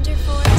wonderful?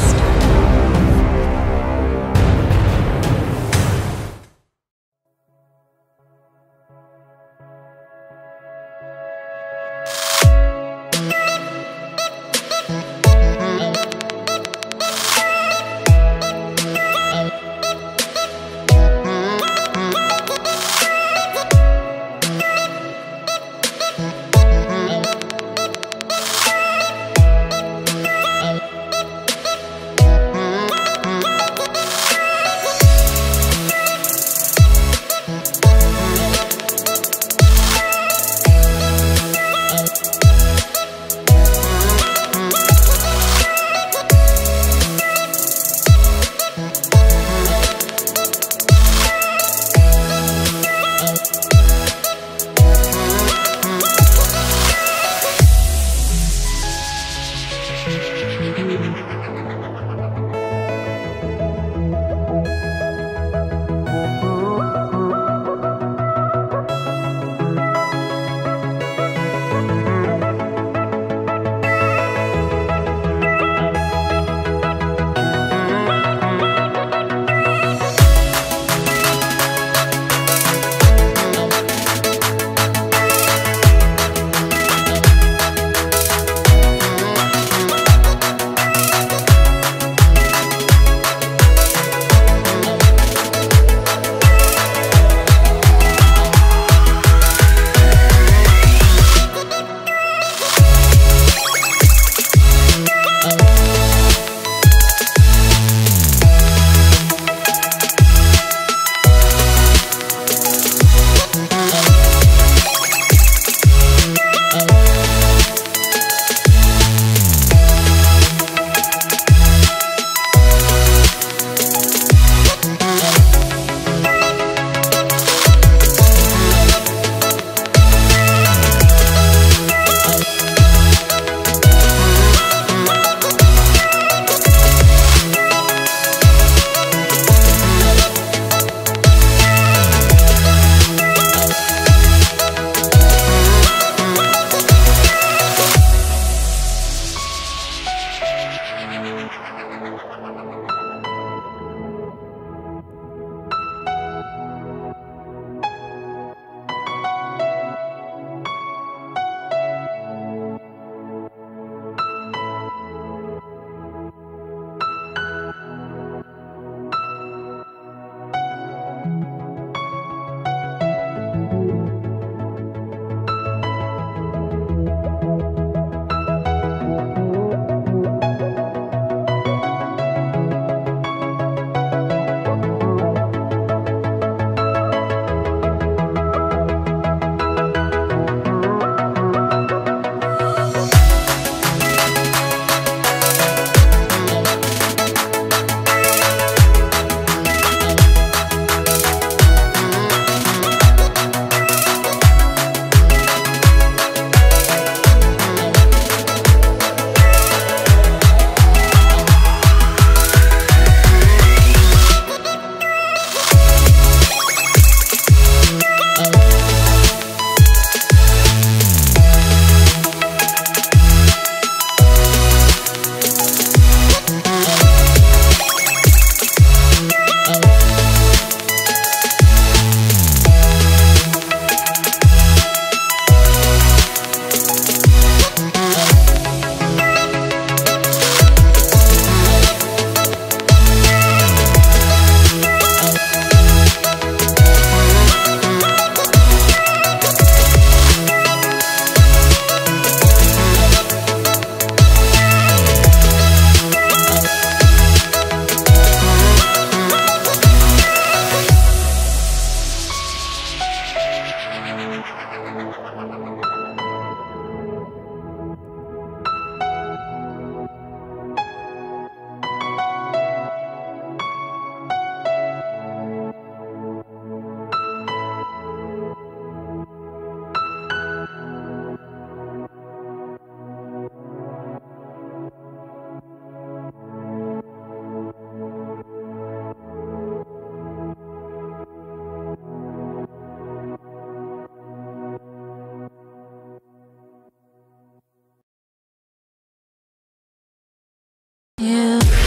Yeah.